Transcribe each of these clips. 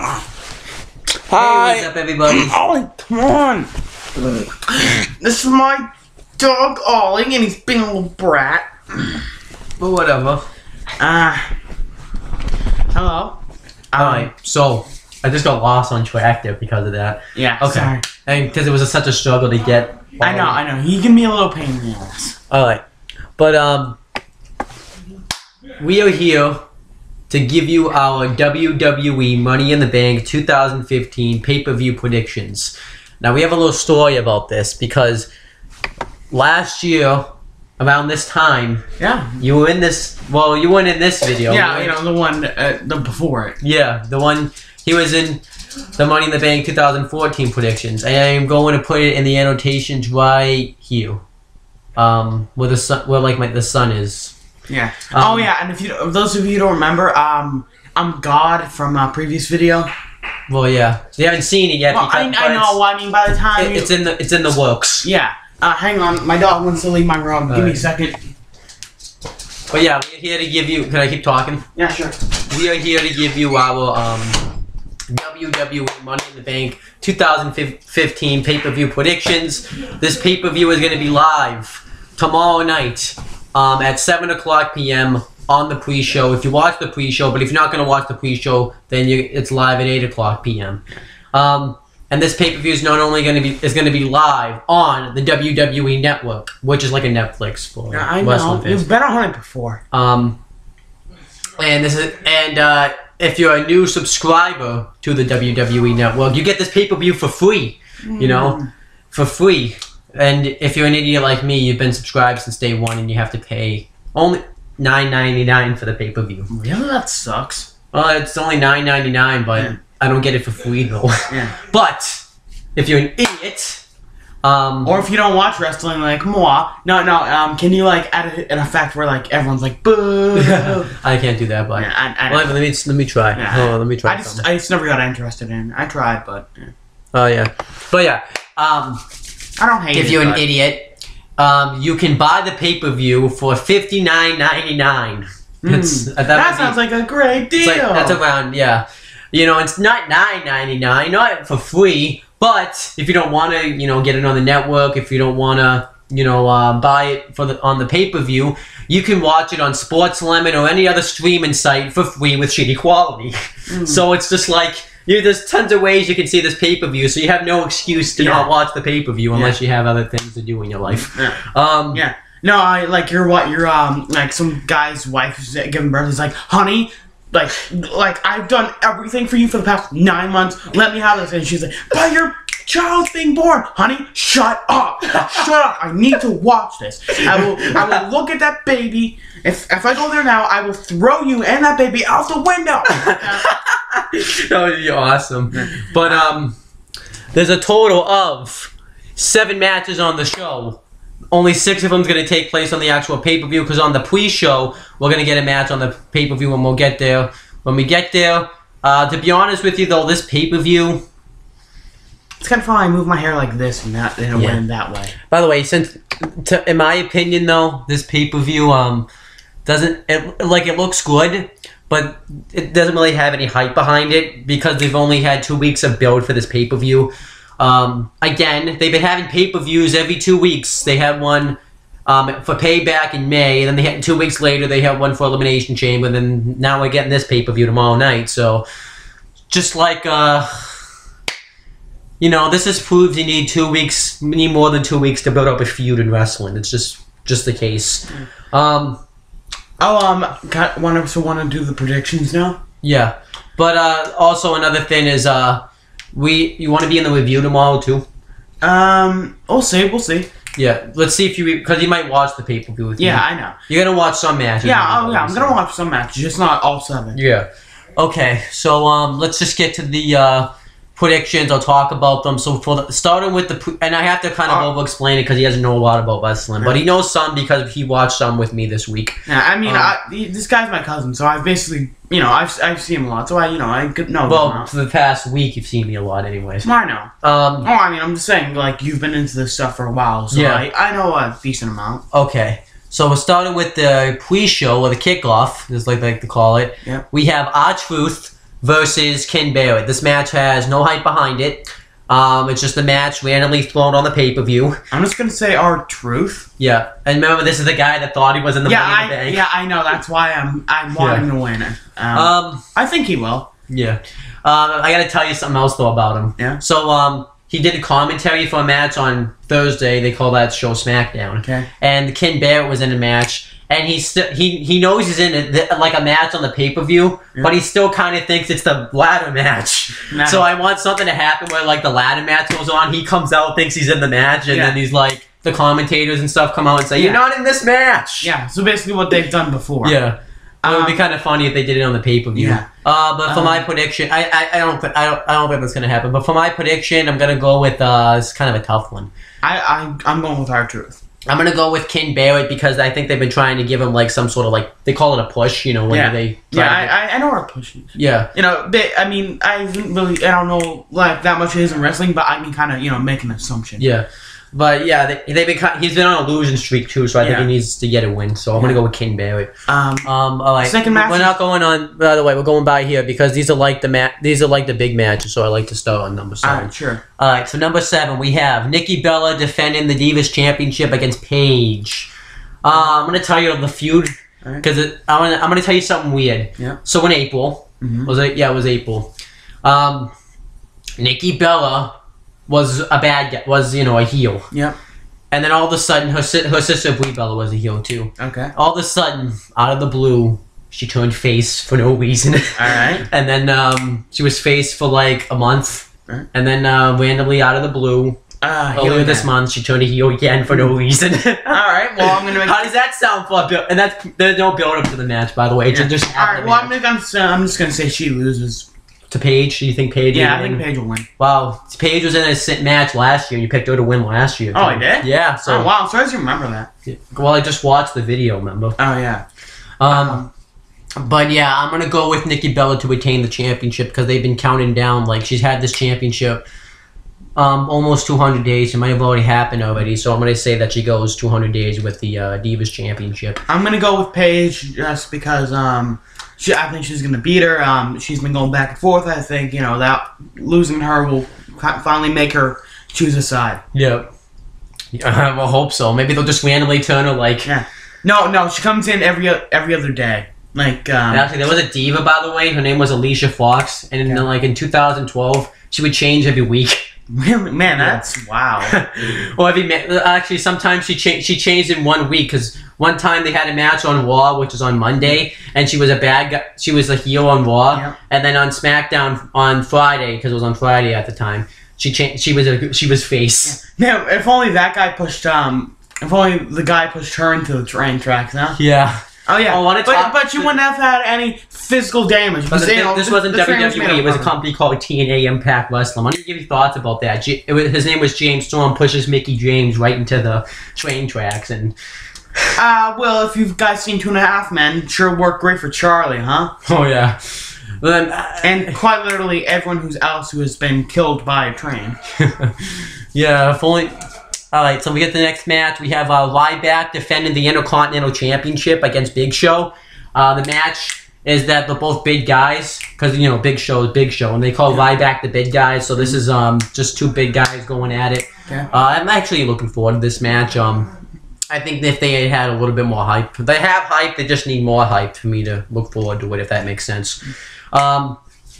Hi. Hey, what's up, everybody? Ollie, come on. This is my dog Ollie, and he's being a little brat. But whatever. Ah. hello. Um, Alright, so I just got lost on track there because of that. Yeah. Okay. Sorry. And because it was a, such a struggle to get. I know. I know. He can be a little pain in the ass. Alright. But, um. We are here to give you our WWE Money in the Bank 2015 pay per view predictions. Now, we have a little story about this because last year, around this time, Yeah. you were in this. Well, you weren't in this video. Yeah. were You know the one uh, the before it. Yeah, the one he was in the Money in the Bank 2014 predictions. I am going to put it in the annotations right here, um, where the sun, where like my, the sun is. Yeah. Um, oh yeah. And if you those of you who don't remember, um, I'm God from a previous video. Well, yeah, you haven't seen it yet. Well, I, I know. I mean, by the time It's, you, it's in the it's in the works. yeah. Uh, hang on, my dog wants to leave my room. Give me a second. But yeah, we're here to give you. Can I keep talking? Yeah, sure. We are here to give you our um, WWE Money in the Bank 2015 pay per view predictions. This pay per view is going to be live tomorrow night um, at 7 o'clock p.m. on the pre show. If you watch the pre show, but if you're not going to watch the pre show, then you, it's live at 8 o'clock p.m. Um, and this pay per view is not only going to be is going to be live on the WWE Network, which is like a Netflix for Yeah, I wrestling know. You've been on it before. Um, and this is and uh, if you're a new subscriber to the WWE Network, you get this pay per view for free. You know, for free. And if you're an idiot like me, you've been subscribed since day one, and you have to pay only nine ninety nine for the pay per view. Really, that sucks. Well, it's only nine ninety nine, but Yeah. I don't get it for free though. Yeah. but if you're an idiot, um, Or if you don't watch wrestling like moi, no, no. Um, can you like add a, an effect where like everyone's like boo? I can't do that, but. Yeah, I, I, Well, let me let me try. Yeah. Hold on, let me try. I just. I just never got interested in. I tried, but yeah. Oh yeah, but yeah. Um, I don't hate it. if you're an idiot, um, you can buy the pay per view for fifty nine ninety nine. That's Mm. that, that, sounds be, like a great deal. like that's around yeah. You know, it's not nine ninety nine, not for free. But if you don't want to, you know, get it on the network, if you don't want to, you know, uh, buy it for the on the pay per view, you can watch it on Sports Lemon or any other streaming site for free with shitty quality. So it's just like. You, there's tons of ways you can see this pay per view, so you have no excuse to Yeah. not watch the pay per view unless you have other things to do in your life. Yeah. Um, Yeah. No, I like you're what you're um like some guy's wife is giving birth. He's like, honey, like like I've done everything for you for the past nine months. Let me have this, and she's like, but your child's being born, honey. Shut up, shut up. I need to watch this. I will I will look at that baby. If if I go there now, I will throw you and that baby out the window. that would be awesome. But um, there's a total of seven matches on the show. Only six of them going to take place on the actual pay per view because on the pre-show we're going to get a match on the pay per view and we'll get there. When we get there, uh, to be honest with you though, this pay per view. It's kind of fun. I move my hair like this and that and it Yeah. went that way. By the way, since to, in my opinion though, this pay per view um doesn't it, like it looks good, but it doesn't really have any hype behind it because they've only had two weeks of build for this pay per view. Um, again, they've been having pay per views every two weeks. They had one um, for Payback in May, and then they had two weeks later they had one for Elimination Chamber. And then now we're getting this pay per view tomorrow night. So just like uh, you know, this just proves you need two weeks, you need more than two weeks to build up a feud in wrestling. It's just just the case. Um, Oh, um, got, want to so want to do the predictions now? yeah, but uh, also another thing is uh, we you want to be in the review tomorrow too. Um, we'll see. We'll see. Yeah, let's see if you because you might watch the pay per view with Yeah, me. I know. You're gonna watch some matches. Yeah, oh, yeah. I'm gonna watch some matches, just not all seven. Yeah. Okay, so um, let's just get to the uh, predictions. I'll talk about them. So for the, starting with the and I have to kind of Uh, over explain it because he doesn't know a lot about wrestling, but he knows some because he watched some with me this week. Yeah, I mean, Um, I, this guy's my cousin, so I've basically, you know, I've I've seen him a lot, so I, you know, I could know. Well, for the past week, you've seen me a lot, anyways. I know. Um, Oh, I mean, I'm just saying, like, you've been into this stuff for a while, so Yeah. I, I know a decent amount. okay. So we're starting with the pre-show or the kickoff, is like they like to call it. Yep. We have R-Truth versus King Barrett. This match has no hype behind it. Um, it's just a match randomly thrown on the pay per view. I'm just gonna say R-Truth. Yeah, and remember, this is the guy that thought he was in the yeah, Money in the Bank. yeah I know. That's why I'm I'm wanting to win it. Um, Um, I think he will. yeah. Um, I gotta tell you something else though about him. Yeah. So, um, he did a commentary for a match on Thursday. They call that show SmackDown. Okay. and King Barrett was in a match, and he still he he knows he's in a, like a match on the pay per view, Yeah. but he still kind of thinks it's the ladder match. So I want something to happen where like the ladder match goes on. He comes out, thinks he's in the match, and Yeah. then he's like the commentators and stuff come out and say, "You're not in this match." Yeah. So basically, what they've done before. Yeah. it would be Um, kind of funny if they did it on the pay per view. Yeah. Uh, but for Um, my prediction, I, I, I don't I don't I don't think that's gonna happen. But for my prediction, I'm gonna go with uh, it's kind of a tough one. I, I I'm going with R-Truth. I'm gonna go with King Barrett because I think they've been trying to give him like some sort of like they call it a push, you know, when Yeah. they Yeah, I, I know our pushes. yeah You know, but, I mean, I really I don't know like that much of his in wrestling, but I can kind of you know make an assumption. yeah, but yeah they, they've been he's been on a losing streak too, so I think Yeah. he needs to get a win. So I'm gonna go with King Barrett. Um. Um, all right, Second match We're not going on. By the way, we're going by here because these are like the ma- these are like the big matches. So I like to start on number All seven. right. Sure. All right, so number seven, we have Nikki Bella defending the Divas Championship against Paige. Uh, I'm gonna tell you the feud because I'm gonna I'm gonna tell you something weird. Yeah. So in April, Mhm. was it? Yeah, it was April. Um, Nikki Bella was a bad guy. Was you know a heel, Yep. and then all of a sudden her si- her sister Brie Bella was a heel too. Okay. All of a sudden, out of the blue, she turned face for no reason. All right. and then um, she was face for like a month, Right. and then uh, randomly out of the blue, Uh, earlier this month, she turned a heel again for no reason. All right. Well, I'm gonna make. How does that sound for a build? And that's there's no build up to the match, by the way. Yeah. just All happened. Well, I'm gonna. say- I'm just gonna say she loses. To Paige. Do you think Paige? Yeah, I think? Paige will win. Wow, Paige was in a sit match last year. You picked her to win last year. Oh, I did? Yeah. So So oh, wow. I'm surprised you remember that. well, I just watched the video. Remember? Oh yeah. Um, but yeah, I'm gonna go with Nikki Bella to retain the championship because they've been counting down. Like she's had this championship um, almost 200 days. It might have already happened already. So I'm gonna say that she goes 200 days with the uh, Divas Championship. I'm gonna go with Paige just because um, she. I think she's gonna beat her. Um, she's been going back and forth. I think you know that losing her will finally make her choose a side. Yep. I will hope so. Maybe they'll just randomly turn her like. Yeah. No, no, she comes in every every other day. Like um, Actually, there was a diva, by the way. Her name was Alicia Fox, and in, Yeah. like in 2012, she would change every week. really, man, that's wow. well, every ma- actually, sometimes she cha- she changed in one week because one time they had a match on Raw, which was on Monday, and she was a bad guy. She was a heel on Raw, Yep. and then on SmackDown on Friday because it was on Friday at the time. She changed. She was a she was face. Man, if only that guy pushed um. If only the guy pushed her into the train tracks, huh? Yeah. Oh yeah, Oh, but talk- but you wouldn't have had any physical damage. But the you know, this wasn't the WWE. it was a company called TNA Impact Wrestling. Why don't you give you thoughts about that? Was, his name was James Storm. Pushes Mickie James right into the train tracks, and Uh, well, if you've guys seen Two and a Half Men, sure worked great for Charlie, huh? oh yeah. Then, uh, And quite literally everyone who's else who has been killed by a train. yeah, if only. All right, so we get the next match. We have uh, Ryback defending the Intercontinental Championship against Big Show. Uh, the match is that they're both big guys because you know Big Show is Big Show, and they call Ryback the big guy. So this is um just two big guys going at it. Yeah. Uh, I'm actually looking forward to this match. Um, I think if they had had a little bit more hype, they have hype. They just need more hype for me to look forward to it. If that makes sense. Um,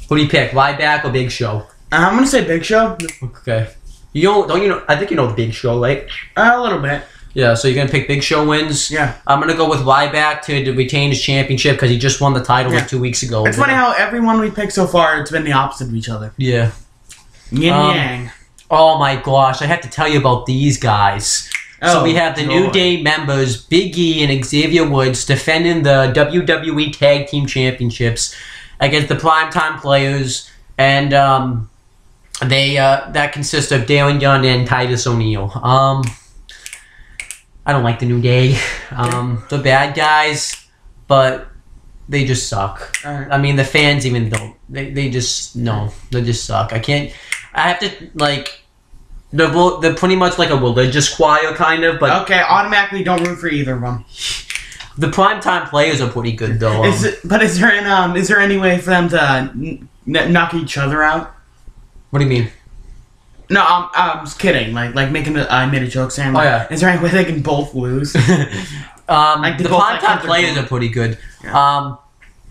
who do you pick, Ryback or Big Show? Uh, I'm gonna say Big Show. Okay. You don't, don't you know? I think you know the Big Show, right? A little bit. Yeah. So you're gonna pick Big Show wins. Yeah. I'm gonna go with Ryback to, to retain his championship because he just won the title Yeah. like two weeks ago. It's funny how everyone we picked so far, it's been the opposite of each other. Yeah. Yin Um, yang. Oh my gosh! I have to tell you about these guys. so Oh, we have the New. Day members, Big E and Xavier Woods, defending the WWE Tag Team Championships against the Primetime Players, and um, they uh, that consists of Darren Young and Titus O'Neil. Um, I don't like the New Day. Um, the bad guys, but they just suck. Alright. I mean, the fans even don't. They, they just no, they just suck. I can't. I have to like. They're, they're pretty much like a religious choir, kind of, but Okay, automatically don't root for either of them. The primetime players are pretty good though. Is Um, it, but is there an, um is there any way for them to knock each other out? What do you mean? No, I'm, I'm just kidding. Like like making a, I made a joke saying. Like, Oh, yeah. Is there any way they can both lose? um, Like, the like, primetime their players are pretty good. Yeah. Um,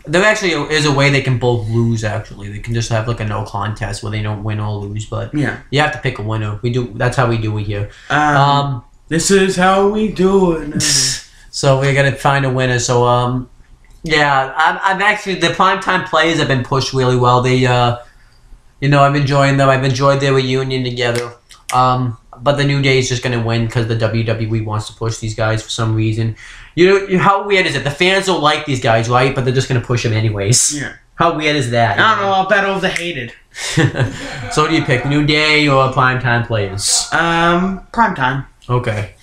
there actually is a way they can both lose. Actually, they can just have like a no contest where they don't win or lose. But yeah. you have to pick a winner. We do. That's how we do it here. Um, Um, this is how we do it. so we're gonna find a winner. So um, yeah, I'm, I'm actually the primetime players have been pushed really well. They uh, you know, I'm enjoying them. I've enjoyed their reunion together. Um, but the New Day is just gonna win because the WWE wants to push these guys for some reason. You know, you- how weird is it? The fans don't like these guys, right? But they're just gonna push them anyways. yeah. How weird is that? I don't know. I'll battle of the hated. so what do you pick, New Day or primetime players? Um, prime time. Okay.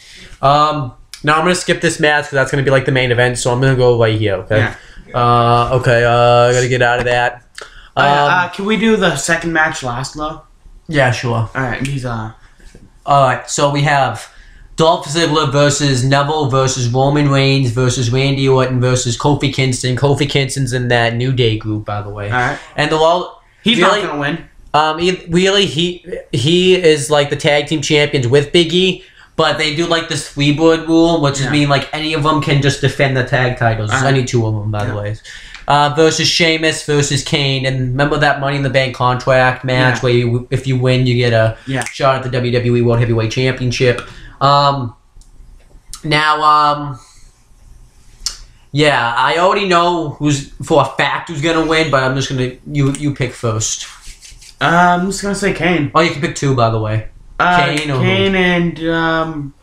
Um, now I'm gonna skip this match because that's gonna be like the main event. So I'm gonna go right here. Okay. Yeah. Uh, okay. Uh, I gotta get out of that. Uh, Um, uh, can we do the second match last, though? yeah, sure. All right. He's uh. All right. So we have Dolph Ziggler versus Neville versus Roman Reigns versus Randy Orton versus Kofi Kingston. Kofi Kingston's in that New Day group, by the way. All right. And the all He's Really? not gonna win. Um, he, really, he he is like the tag team champions with Big E, but they do like this Freebird rule, which is mean like any of them can just defend the tag titles. Uh-huh. Any two of them, by the Yeah. way. Uh, versus Sheamus versus Kane, and remember that Money in the Bank contract match Yeah. where you, if you win, you get a Yeah. shot at the WWE World Heavyweight Championship. Um, now, um, yeah, I already know who's for a fact who's gonna win, but I'm just gonna you you pick first. Uh, I'm just gonna say Kane. Oh, you can pick two, by the way. Uh, Kane? Kane and um,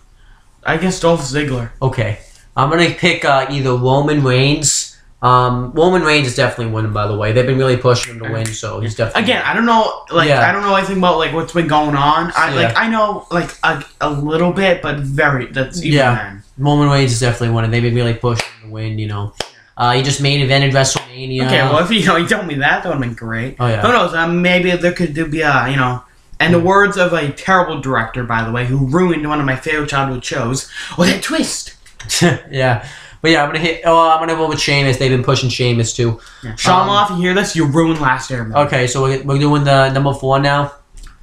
I guess Dolph Ziggler. Okay. I'm gonna pick uh, either Roman Reigns. Um, Roman Reigns is definitely winning. By the way, they've been really pushing him to win, so he's definitely Again, I don't know. Like, Yeah. I don't know anything about like what's been going on. I like, I know like a, a little bit, but very. That's even Yeah. then. Roman Reigns is definitely winning. They've been really pushing him to win. You know, uh, he just main evented WrestleMania. Okay, well, if you know, you told me that, that would have been great. Oh, yeah. Who knows? Um, maybe there could be a, you know, and the words of a terrible director, by the way, who ruined one of my favorite childhood shows, was that twist. yeah, but yeah, I'm gonna hit. Oh, I'm gonna go with Sheamus. They've been pushing Sheamus too. Yeah. Sean Um, if you hear this, you ruined Last Airbender. Okay, so we're, we're doing the number four now.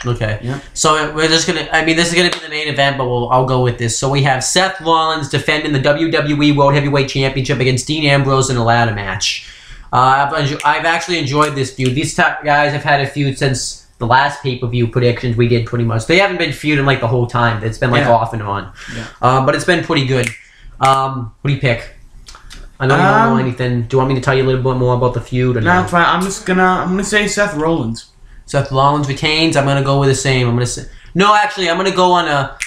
Okay. Yeah. So we're just gonna. I mean, this is gonna be the main event, but we'll, I'll go with this. So we have Seth Rollins defending the WWE World Heavyweight Championship against Dean Ambrose in a ladder match. Uh, I've, I've actually enjoyed this feud. These top guys have had a feud since the last pay per view predictions we did. Pretty much, they haven't been feuding like the whole time. It's been like Yeah. off and on. Yeah. Uh, but it's been pretty good. Um, what do you pick? I know you don't know Um, anything. Do you want me to tell you a little bit more about the feud or No, no? it's fine. I'm just gonna, I'm gonna say Seth Rollins. Seth Rollins retains. I'm gonna go with the same. I'm gonna say no. Actually, I'm gonna go on a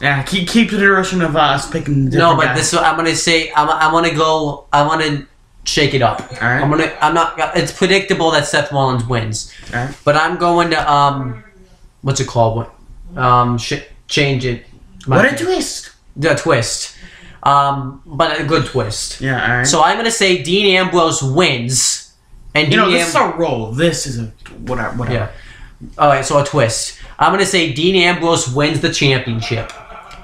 Yeah, keep keep the direction of us picking. no. But guys. this I'm gonna say I'm I want to go. I want to shake it up. All right. I'm gonna. I'm not. It's predictable that Seth Rollins wins, All right. but I'm going to um, what's it called? What um, sh- change it. What a twist! The twist. Um, but a good twist. Yeah, all right. So I'm gonna say Dean Ambrose wins, and you know, Dean this is a roll. This is a whatever. whatever. Yeah. All right, so a twist. I'm gonna say Dean Ambrose wins the championship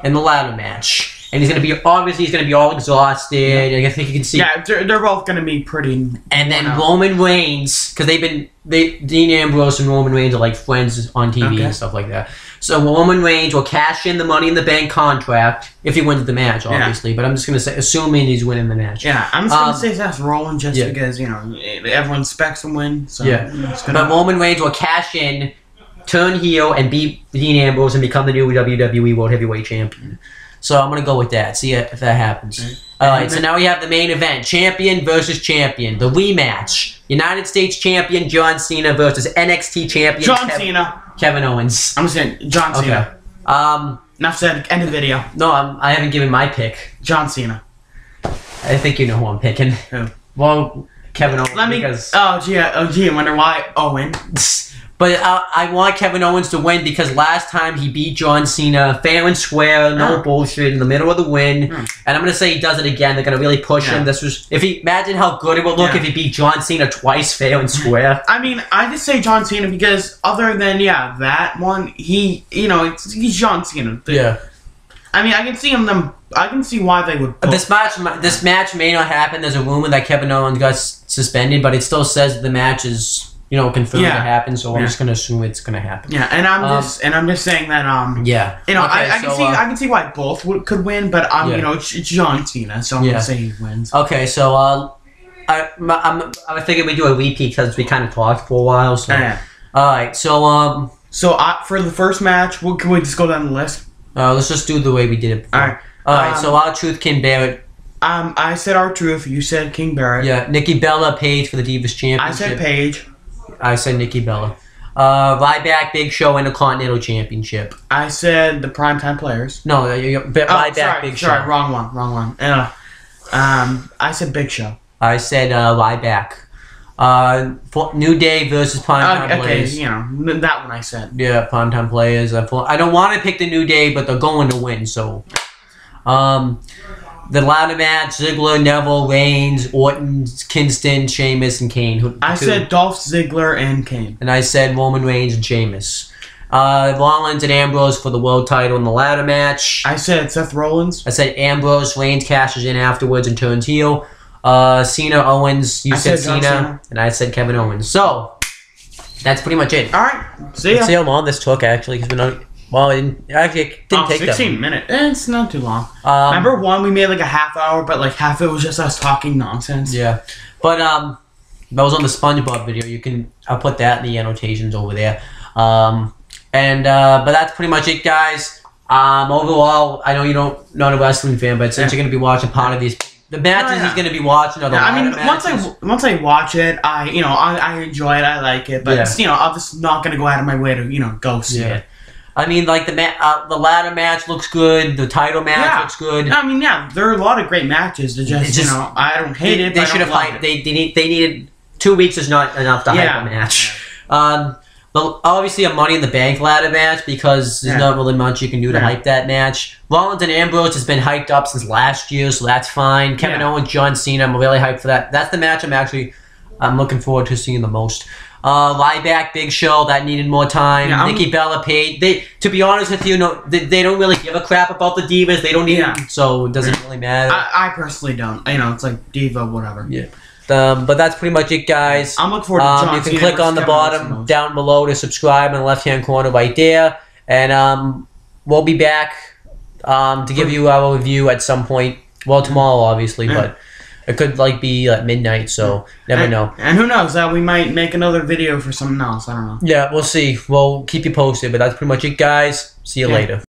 in the ladder match, and he's gonna be obviously he's gonna be all exhausted. and I think you can see. Yeah, they're, they're both gonna be pretty. And then Wow. Roman Reigns, because they've been they Dean Ambrose and Roman Reigns are like friends on TV Okay. and stuff like that. So Roman Reigns will cash in the Money in the Bank contract if he wins the match, Yeah. obviously. But I'm just gonna say, assuming he's winning the match. Yeah, I'm just gonna Um, say Seth Rollins just yeah. because you know everyone expects him win. So Yeah. Gonna- But Roman Reigns will cash in, turn heel, and beat Dean Ambrose and become the new WWE World Heavyweight Champion. So I'm gonna go with that. See if that happens. All right. So now we have the main event: champion versus champion, the rematch. United States champion John Cena versus NXT champion John Kev- Cena. Kevin Owens. I'm just saying John Okay. Cena. Um. Enough said. End of video. No, I'm, I haven't given my pick. John Cena. I think you know who I'm picking. Who? Well, Kevin Owens. Let me. because Oh gee, oh gee. I wonder why Owen. But uh, I want Kevin Owens to win because last time he beat John Cena fair and square, no Yeah. bullshit, in the middle of the win. Yeah. And I'm gonna say he does it again. They're gonna really push Yeah. him. This was if he imagine how good it would look Yeah. if he beat John Cena twice fair and square. I mean, I just say John Cena because other than yeah that one, he you know it's, he's John Cena. The- I mean, I can see them. them I can see why they would. This match, this match may not happen. There's a rumor that Kevin Owens got suspended, but it still says the match is, you know, confirmed Yeah. to happen. So I'm Yeah. just gonna assume it's gonna happen. yeah, and I'm Um, just and I'm just saying that um. Yeah. You know, Okay, I, I can so, see uh, I can see why both would, could win, but um, Yeah. you know, it's, it's John Cena, so I'm gonna say he wins. Okay, so uh, I, I'm, I'm, I figured we do a repeat because we kind of talked for a while. So, Yeah. all right, so um, So uh, for the first match, what, can we just go down the list? uh, let's just do the way we did it. Before. All right. All right. Um, so R-Truth King Barrett. Um, I said R-Truth. You said King Barrett. Yeah, Nikki Bella Paige for the Divas Championship. I said Paige. I said Nikki Bella. Uh, Ryback Big Show and the Continental Championship. I said the primetime players. No, uh, you, you, Oh, Ryback sorry, Big sorry, Show. wrong one, wrong one. Uh, um, I said Big Show. I said uh, Ryback. Uh, New Day versus Primetime Uh, okay, Players. you know that one I said. Yeah, Primetime Players. I, I don't want to pick the New Day, but they're going to win. So, um, the ladder match: Ziggler, Neville, Reigns, Orton, Kingston, Sheamus, and Kane. Who, I two. said Dolph Ziggler and Kane. and I said Roman Reigns and Sheamus. Uh, Rollins and Ambrose for the world title in the ladder match. I said Seth Rollins. I said Ambrose, Reigns cashes in afterwards and turns heel. Uh, Cena, Owens, you I said, said Cena, Cena. and I said Kevin Owens. So, that's pretty much it. All right, see ya. Let's see how long this took, actually, because we're not well, it actually, it didn't Oh, take 16 that minutes. Eh, it's not too long. Um, Remember one we made like a half hour, but like half it was just us talking nonsense. Yeah. But, um, that was on the SpongeBob video. You can, I'll put that in the annotations over there. Um, and, uh, but that's pretty much it, guys. Um, overall, I know you don't, not a wrestling fan, but since Yeah. you're going to be watching part of these, the matches Oh, yeah. he's going to be watching are the Yeah, I mean, once. I once I watch it, I you know I, I enjoy it, I like it, but Yeah. you know I'm just not gonna go out of my way to you know go see Yeah. it. I mean, like the ma- uh, the ladder match looks good. The title match Yeah. looks good. I mean, yeah, there are a lot of great matches. They just, just- you know I don't hate they, it. They but should have hyped. They, they need they needed two weeks is not enough to Yeah. hype a match. Um, the, obviously a Money in the Bank ladder match because there's Yeah. not really much you can do to Yeah. hype that match. Rollins and Ambrose has been hyped up since last year, so that's fine. Kevin. Owens, John Cena, I'm really hyped for that. That's the match I'm actually I'm looking forward to seeing the most. Uh, Ryback, Big Show, that needed more time. Yeah, I'm- Nikki Bella Paige. They, to be honest with you, no, they, they don't really give a crap about the divas. They don't need Yeah. so it doesn't really matter. I, I personally don't. You know, it's like diva, whatever. Yeah. Um, but that's pretty much it, guys. I'm looking forward to Um, you can click on the Kevin Owens the bottom down below to subscribe in the left hand corner right there. And um, we'll be back um, to give you our review at some point. Well, tomorrow, obviously, Yeah. but it could like be at midnight, so never and, know. And who knows? That we might make another video for something else. I don't know. Yeah, we'll see. We'll keep you posted, but that's pretty much it, guys. See you Yeah. later.